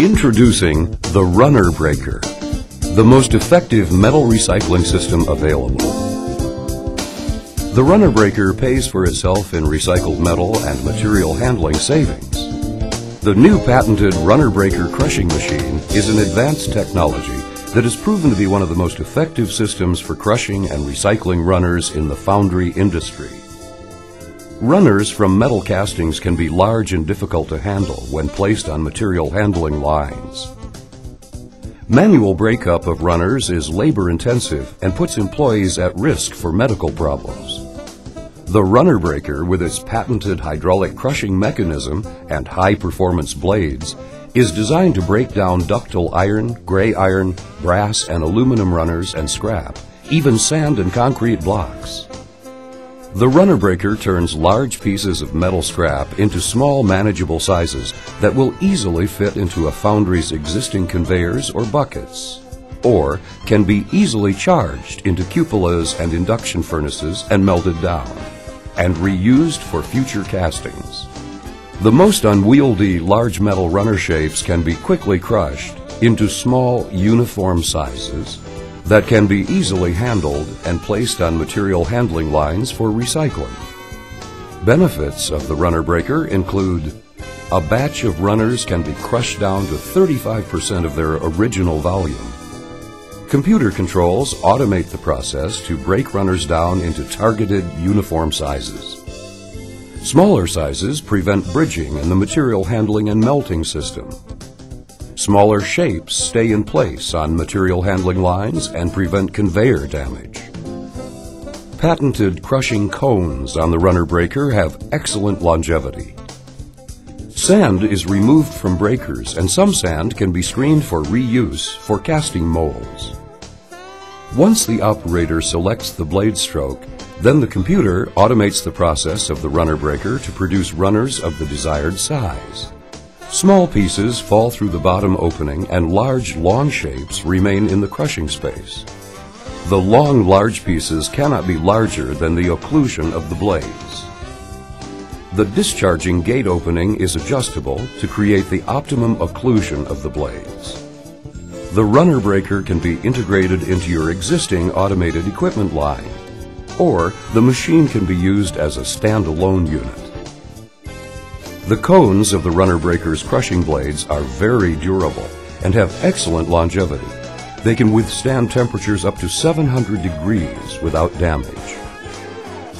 Introducing the Runner Breaker, the most effective metal recycling system available. The Runner Breaker pays for itself in recycled metal and material handling savings. The new patented Runner Breaker crushing machine is an advanced technology that has proven to be one of the most effective systems for crushing and recycling runners in the foundry industry. Runners from metal castings can be large and difficult to handle when placed on material handling lines. Manual breakup of runners is labor intensive and puts employees at risk for medical problems. The runner breaker, with its patented hydraulic crushing mechanism and high performance blades, is designed to break down ductile iron, gray iron, brass, and aluminum runners and scrap, even sand and concrete blocks. The runner breaker turns large pieces of metal scrap into small manageable sizes that will easily fit into a foundry's existing conveyors or buckets, or can be easily charged into cupolas and induction furnaces and melted down, and reused for future castings. The most unwieldy large metal runner shapes can be quickly crushed into small uniform sizes that can be easily handled and placed on material handling lines for recycling. Benefits of the runner breaker include a batch of runners can be crushed down to 35% of their original volume. Computer controls automate the process to break runners down into targeted uniform sizes. Smaller sizes prevent bridging in the material handling and melting system. Smaller shapes stay in place on material handling lines and prevent conveyor damage. Patented crushing cones on the runner breaker have excellent longevity. Sand is removed from breakers and some sand can be screened for reuse for casting molds. Once the operator selects the blade stroke, then the computer automates the process of the runner breaker to produce runners of the desired size. Small pieces fall through the bottom opening and large, long shapes remain in the crushing space. The long, large pieces cannot be larger than the occlusion of the blades. The discharging gate opening is adjustable to create the optimum occlusion of the blades. The runner breaker can be integrated into your existing automated equipment line, or the machine can be used as a standalone unit. The cones of the runner breaker's crushing blades are very durable and have excellent longevity. They can withstand temperatures up to 700 degrees without damage.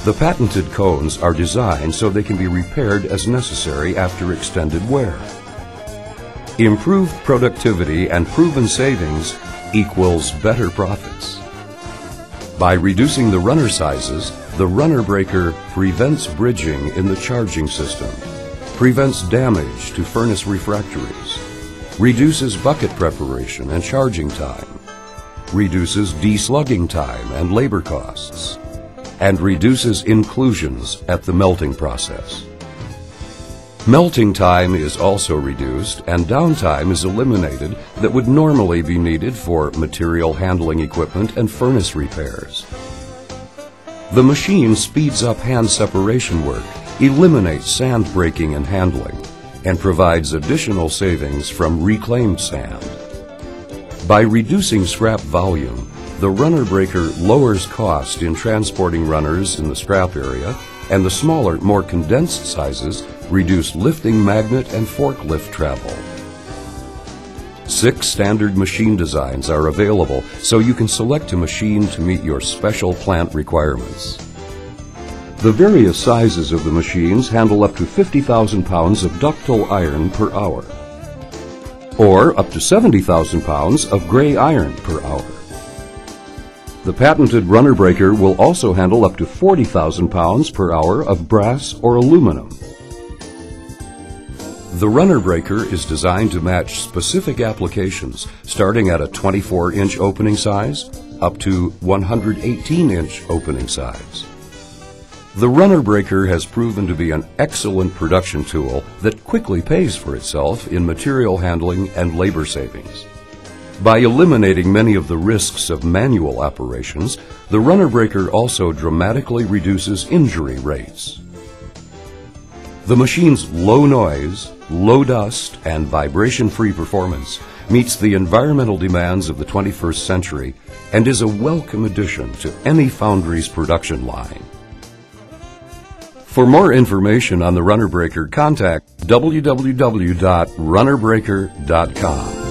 The patented cones are designed so they can be repaired as necessary after extended wear. Improved productivity and proven savings equals better profits. By reducing the runner sizes, the runner breaker prevents bridging in the charging system prevents damage to furnace refractories, reduces bucket preparation and charging time, reduces deslagging time and labor costs, and reduces inclusions at the melting process. Melting time is also reduced and downtime is eliminated that would normally be needed for material handling equipment and furnace repairs. The machine speeds up hand separation work eliminates sand breaking and handling, and provides additional savings from reclaimed sand. By reducing scrap volume, the runner breaker lowers cost in transporting runners in the scrap area, and the smaller, more condensed sizes reduce lifting magnet and forklift travel. Six standard machine designs are available so you can select a machine to meet your special plant requirements. The various sizes of the machines handle up to 50,000 pounds of ductile iron per hour, or up to 70,000 pounds of gray iron per hour. The patented runner breaker will also handle up to 40,000 pounds per hour of brass or aluminum. The runner breaker is designed to match specific applications, starting at a 24-inch opening size up to 118-inch opening size. The runner breaker has proven to be an excellent production tool that quickly pays for itself in material handling and labor savings. By eliminating many of the risks of manual operations, the runner breaker also dramatically reduces injury rates. The machine's low noise, low dust, and vibration-free performance meets the environmental demands of the 21st century and is a welcome addition to any foundry's production line. For more information on the Runner Breaker, contact www.runnerbreaker.com.